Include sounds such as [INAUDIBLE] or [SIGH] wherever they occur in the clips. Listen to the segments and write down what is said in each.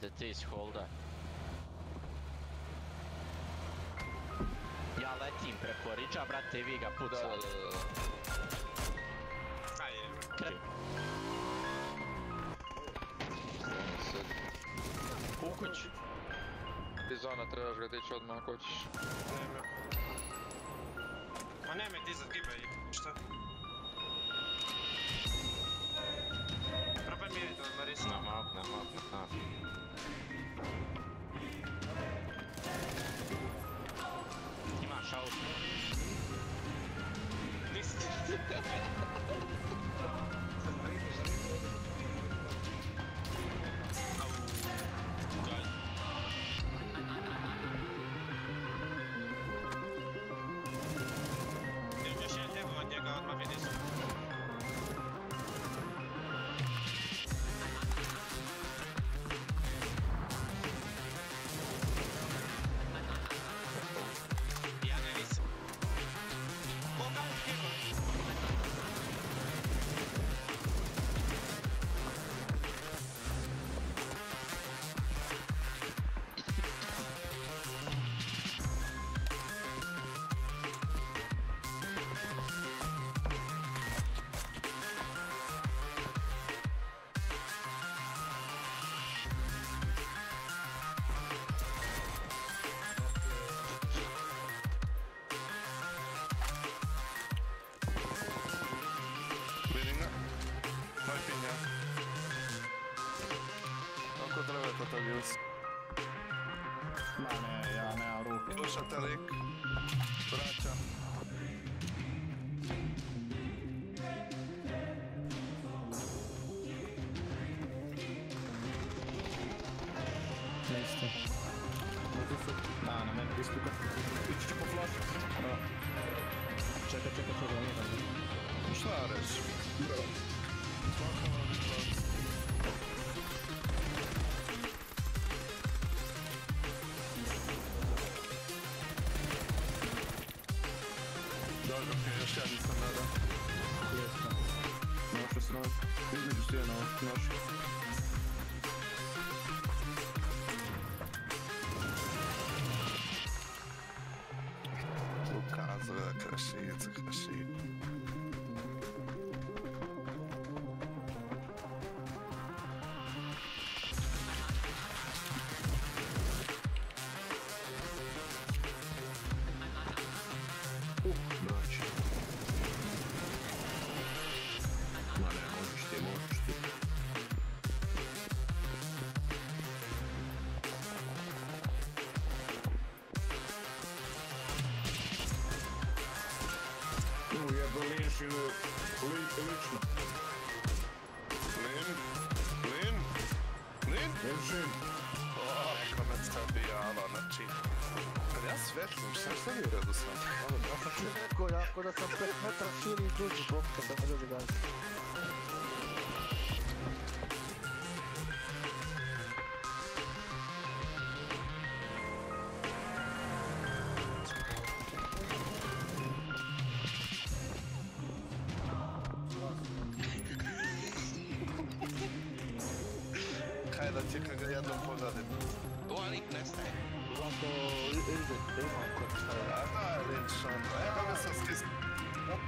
brate, ti iz holda. Ja letim preko riđa, brate, i vi ga pucate. je. Sad. U kuću. Ti zona trebaš ga dići odmah ako hoćeš. Nema. Ma nemoj dizat gibe i šta? Probaj miriti od Marisa. Na map, na map, na map. Katagilsz. Már ne, já, ne arról. Gyorsabb telék. Rácsa. Néztem. Á, nem megbíztuk. Kicsit csak a flash. Cseka, cseka, cseka, mi van? Sárez. Itt van valami flash. hoş geldin sen nereden? Yes, Nasılsın? Ne yapıyorsun abi? Ne yapıyorsun? Ne yapıyorsun? Lin? Linšin. O, neko me stabijalo, znači... Kad ja svetlim, šta šta mi je redu sam? Ovo, da, Rekao ja, ako da sam 5 metra širi i duži kopka da me dođe gledati. Hajde da ti kad ga jednom pogadim. Dua lik nestaje. Zato ide, da imam kod šta A da, Linč, onda, evo ga sam stisnuo.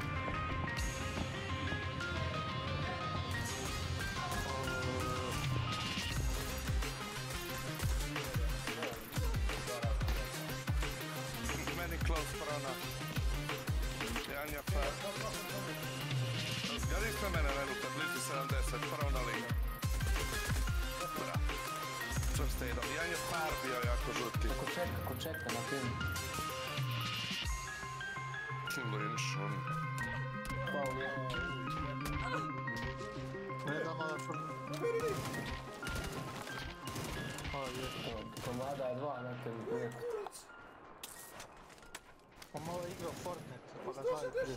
Meni close prona. Janja fair. Zgadi ispred mene, Reluka, blizu 70, prona Čvrste idom. Janja par bio jako žuti. Ko čeka, ko čeka na film. Linč, on... Hvala. Ne da malo fr... Hvala lijepo. Komada je dva na tem uvijek. Pa malo je igrao Fortnite, pa ga dva i prije.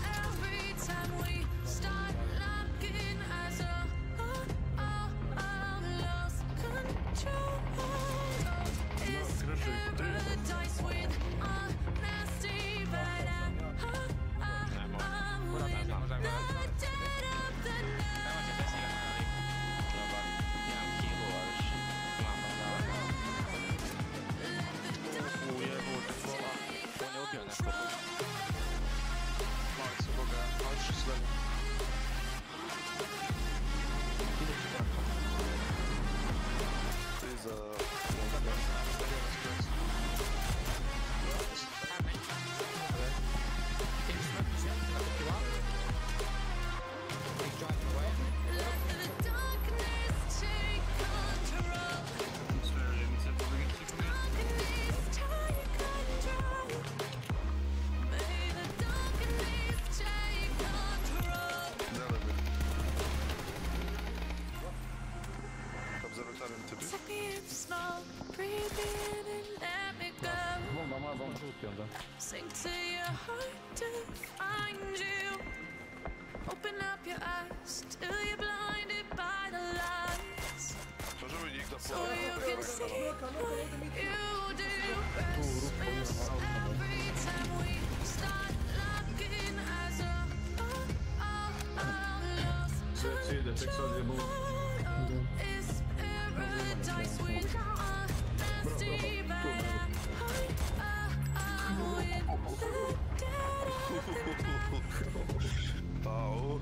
Let's go. Moja bomba. Žuti to your heart to find you. Open up your eyes till you're blinded by the lights. Możemy nikt do So you can see what you do. Christmas every time we start looking as a oh, oh, oh, lost photo is paradise with honesty, but [LAUGHS] oh.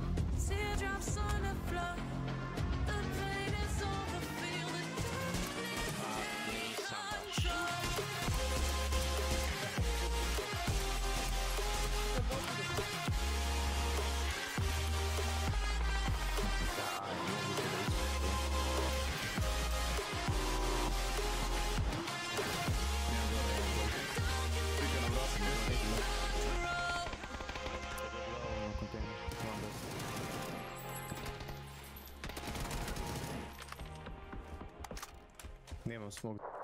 Nemam smog.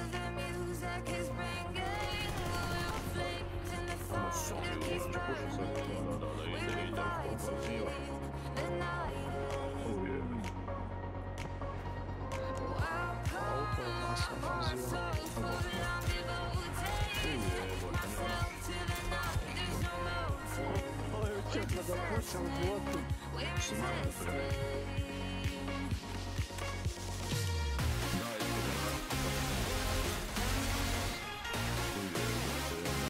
Oh, yeah, I'm going to go the hospital. I'm. I'm going to go to the. I'm going to. I'm going to go the hospital. I'm. I'm